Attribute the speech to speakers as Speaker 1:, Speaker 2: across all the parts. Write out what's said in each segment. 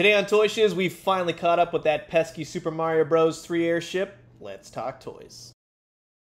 Speaker 1: Today on Toy Shiz, we finally caught up with that pesky Super Mario Bros. 3 airship. Let's talk toys.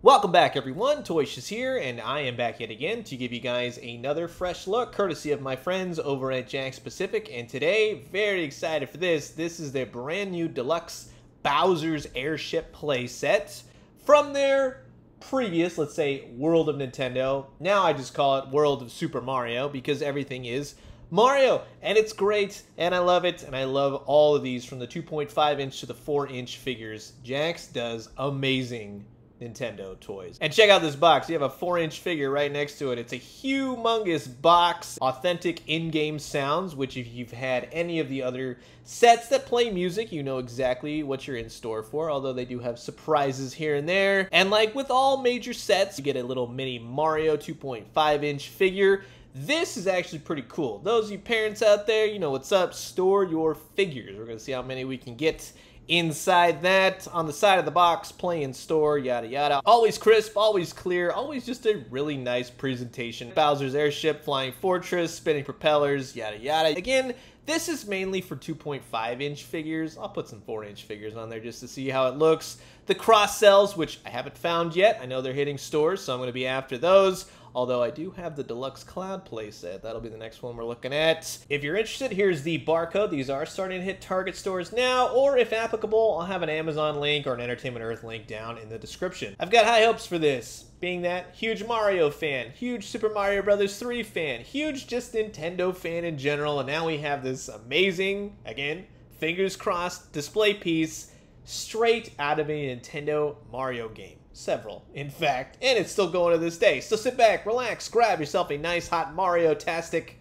Speaker 1: Welcome back everyone, Toy Shiz here, and I am back yet again to give you guys another fresh look, courtesy of my friends over at Jakks Pacific, and today, very excited for this, this is their brand new deluxe Bowser's Airship playset from their previous, let's say, World of Nintendo. Now I just call it World of Super Mario, because everything is Mario, and it's great, and I love it, and I love all of these from the 2.5 inch to the 4 inch figures. Jakks does amazing Nintendo toys. And check out this box. You have a 4-inch figure right next to it. It's a humongous box. Authentic in-game sounds, which if you've had any of the other sets that play music, you know exactly what you're in store for, although they do have surprises here and there. And like with all major sets, you get a little mini Mario 2.5-inch figure this is actually pretty cool. Those of you parents out there, you know what's up. Store your figures. We're going to see how many we can get inside that. On the side of the box, play in store, yada yada. Always crisp, always clear, always just a really nice presentation. Bowser's Airship, Flying Fortress, spinning propellers, yada yada. Again, this is mainly for 2.5 inch figures. I'll put some 4 inch figures on there just to see how it looks. The cross cells, which I haven't found yet. I know they're hitting stores, so I'm going to be after those. Although I do have the Deluxe Cloud playset. That'll be the next one we're looking at. If you're interested, here's the barcode. These are starting to hit Target stores now, or if applicable, I'll have an Amazon link or an Entertainment Earth link down in the description. I've got high hopes for this being that huge Mario fan, huge Super Mario Brothers 3 fan, huge just Nintendo fan in general, and now we have this amazing, again, fingers crossed, display piece straight out of a Nintendo Mario game. Several, in fact, and it's still going to this day. So sit back, relax, grab yourself a nice hot Mario-tastic,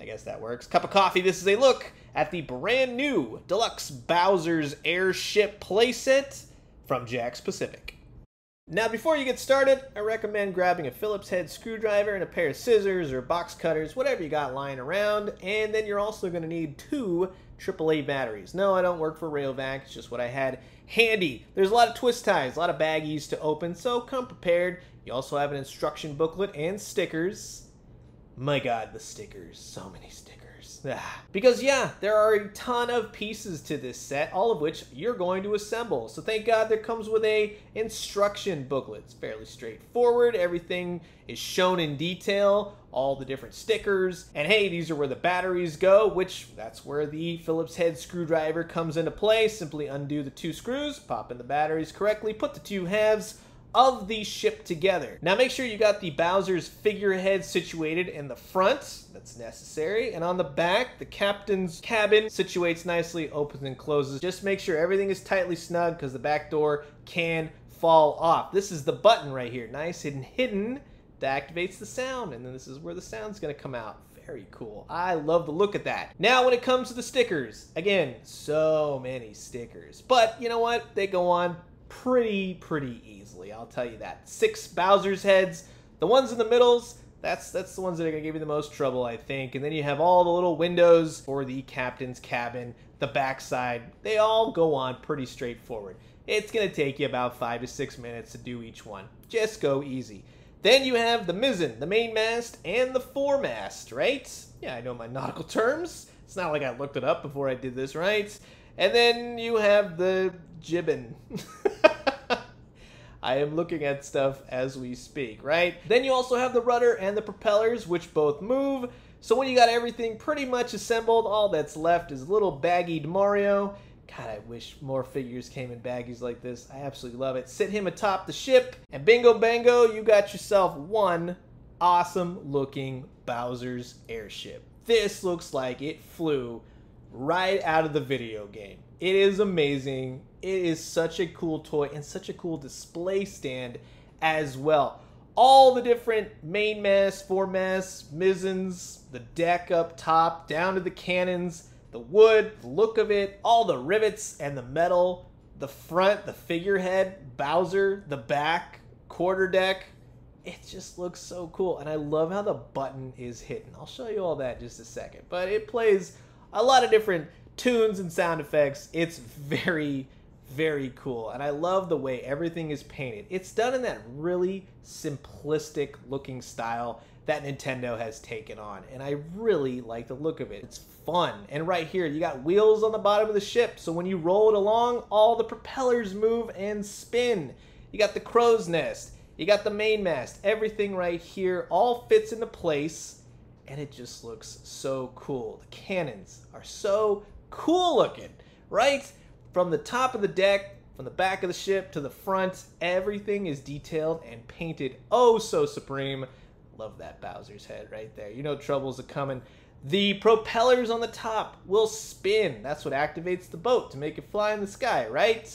Speaker 1: I guess that works, cup of coffee. This is a look at the brand new Deluxe Bowser's Airship playset from Jakks Pacific. Now, before you get started, I recommend grabbing a Phillips head screwdriver and a pair of scissors or box cutters, whatever you got lying around, and then you're also going to need two AAA batteries. No, I don't work for Rayovac, it's just what I had handy. There's a lot of twist ties, a lot of baggies to open, so come prepared. You also have an instruction booklet and stickers. My god, the stickers. So many stickers. because yeah, there are a ton of pieces to this set, all of which you're going to assemble. So thank God there comes with a instruction booklet. It's fairly straightforward. Everything is shown in detail, all the different stickers. And hey, these are where the batteries go, which that's where the Phillips head screwdriver comes into play. Simply undo the two screws, pop in the batteries correctly, put the two halves of the ship together. Now make sure you got the Bowser's figurehead situated in the front, that's necessary, and on the back, the captain's cabin situates nicely, opens and closes. Just make sure everything is tightly snug because the back door can fall off. This is the button right here, nice and hidden, that activates the sound, and then this is where the sound's gonna come out. Very cool. I love the look of that. Now, when it comes to the stickers, again, so many stickers. But you know what? They go on pretty, pretty easily. I'll tell you that. Six Bowser's heads. The ones in the middles, that's that's the ones that are going to give you the most trouble, I think. And then you have all the little windows for the captain's cabin, the backside. They all go on pretty straightforward. It's going to take you about five to six minutes to do each one. Just go easy. Then you have the mizzen, the main mast, and the foremast, right? Yeah, I know my nautical terms. It's not like I looked it up before I did this, right? And then you have the jibbin. I am looking at stuff as we speak, right? Then you also have the rudder and the propellers, which both move. So when you got everything pretty much assembled, all that's left is little baggied Mario. God, I wish more figures came in baggies like this. I absolutely love it. Sit him atop the ship, and bingo bango, you got yourself one awesome looking Bowser's airship. This looks like it flew right out of the video game. It is amazing. It is such a cool toy and such a cool display stand as well. All the different main masts, foremasts, mizzens, the deck up top, down to the cannons, the wood, the look of it, all the rivets and the metal, the front, the figurehead, Bowser, the back, quarter deck. It just looks so cool. And I love how the button is hidden. I'll show you all that just a second. But it plays a lot of different tunes and sound effects. It's very, very cool. And I love the way everything is painted. It's done in that really simplistic looking style that Nintendo has taken on. And I really like the look of it. It's fun. And right here, you got wheels on the bottom of the ship, so when you roll it along, all the propellers move and spin. You got the crow's nest, you got the main mast, everything right here all fits into place, and it just looks so cool. The cannons are so cool looking, right? From the top of the deck, from the back of the ship to the front, everything is detailed and painted oh so supreme. Love that Bowser's head right there. You know troubles are coming. The propellers on the top will spin. That's what activates the boat to make it fly in the sky, right?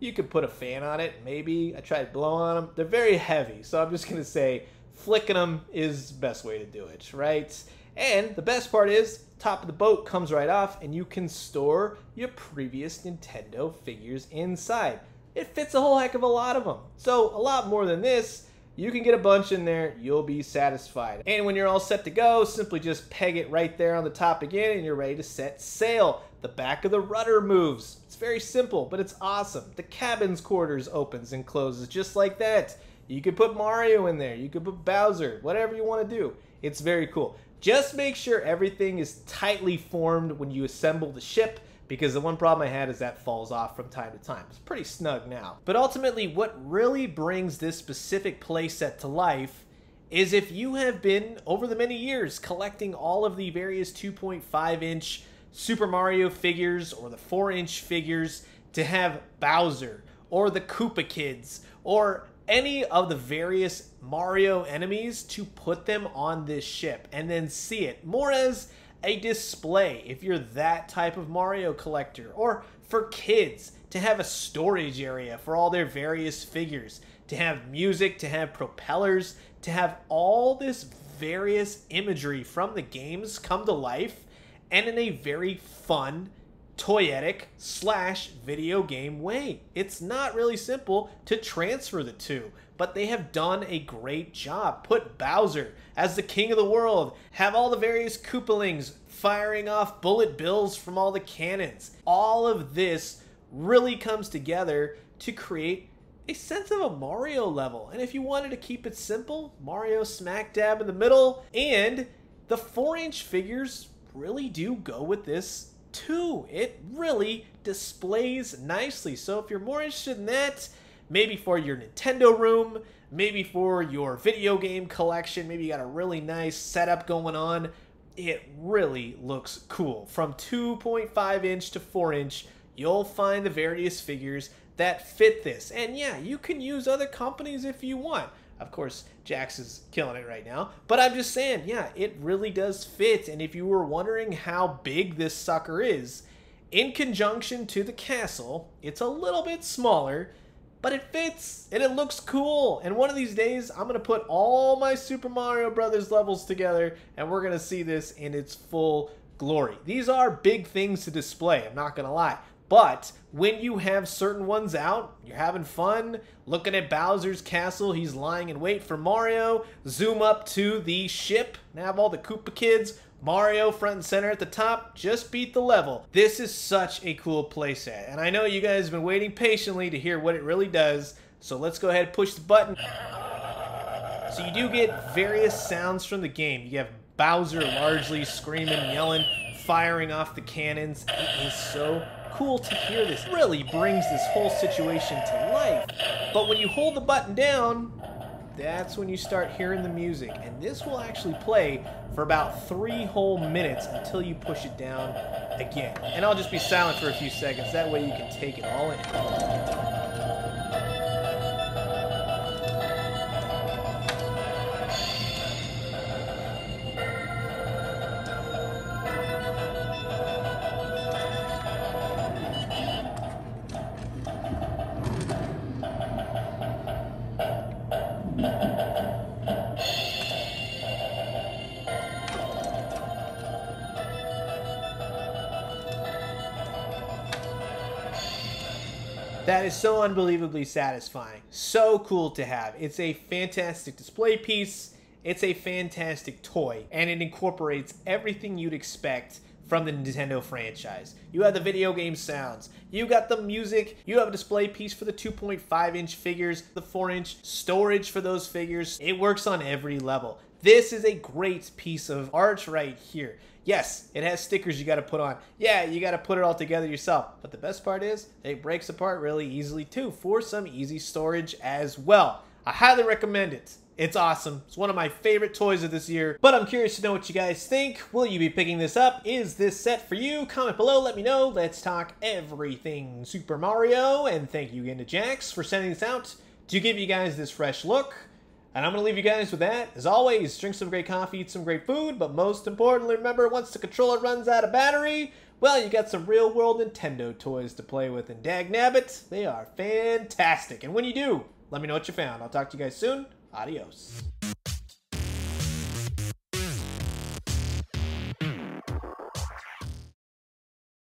Speaker 1: You could put a fan on it, maybe. I tried blowing on them. They're very heavy, so I'm just going to say flicking them is the best way to do it, right? And the best part is, top of the boat comes right off and you can store your previous Nintendo figures inside. It fits a whole heck of a lot of them. So a lot more than this, you can get a bunch in there, you'll be satisfied. And when you're all set to go, simply just peg it right there on the top again and you're ready to set sail. The back of the rudder moves. It's very simple, but it's awesome. The cabin's quarters opens and closes just like that. You could put Mario in there, you could put Bowser, whatever you want to do. It's very cool. Just make sure everything is tightly formed when you assemble the ship because the one problem I had is that falls off from time to time. It's pretty snug now. But ultimately, what really brings this specific playset to life is if you have been, over the many years, collecting all of the various 2.5 inch Super Mario figures or the 4 inch figures to have Bowser or the Koopa Kids or any of the various Mario enemies to put them on this ship and then see it more as a display if you're that type of Mario collector or for kids to have a storage area for all their various figures to have music to have propellers to have all this various imagery from the games come to life and in a very fun toyetic slash video game way. It's not really simple to transfer the two, but they have done a great job. Put Bowser as the king of the world, have all the various Koopalings firing off bullet bills from all the cannons. All of this really comes together to create a sense of a Mario level. And if you wanted to keep it simple, Mario smack dab in the middle, and the 4 inch figures really do go with this too. It really displays nicely. So if you're more interested in that, maybe for your Nintendo room, maybe for your video game collection, maybe you got a really nice setup going on, it really looks cool. From 2.5 inch to 4 inch, you'll find the various figures that fit this. And yeah, you can use other companies if you want. Of course, Jakks is killing it right now. But I'm just saying, yeah, it really does fit. And if you were wondering how big this sucker is, in conjunction to the castle, it's a little bit smaller, but it fits and it looks cool. And one of these days, I'm going to put all my Super Mario Brothers levels together and we're going to see this in its full glory. These are big things to display, I'm not going to lie. But when you have certain ones out, you're having fun looking at Bowser's castle. He's lying in wait for Mario. Zoom up to the ship and have all the Koopa kids. Mario front and center at the top. Just beat the level. This is such a cool playset. And I know you guys have been waiting patiently to hear what it really does. So let's go ahead and push the button. So you do get various sounds from the game. You have Bowser largely screaming, yelling, firing off the cannons. It is so cool to hear this. Really brings this whole situation to life. But when you hold the button down, that's when you start hearing the music. And this will actually play for about three whole minutes until you push it down again. And I'll just be silent for a few seconds. That way you can take it all in. That is so unbelievably satisfying. So cool to have. It's a fantastic display piece. It's a fantastic toy. And it incorporates everything you'd expect from the Nintendo franchise. You have the video game sounds, you got the music, you have a display piece for the 2.5 inch figures, the 4 inch storage for those figures. It works on every level. This is a great piece of art right here. Yes, it has stickers you got to put on. Yeah, you got to put it all together yourself. But the best part is, it breaks apart really easily too for some easy storage as well. I highly recommend it. It's awesome. It's one of my favorite toys of this year. But I'm curious to know what you guys think. Will you be picking this up? Is this set for you? Comment below, let me know. Let's talk everything Super Mario. And thank you again to Jakks for sending this out to give you guys this fresh look. And I'm going to leave you guys with that. As always, drink some great coffee, eat some great food, but most importantly, remember, once the controller runs out of battery, well, you got some real-world Nintendo toys to play with, and dagnabbit, they are fantastic. And when you do, let me know what you found. I'll talk to you guys soon. Adios.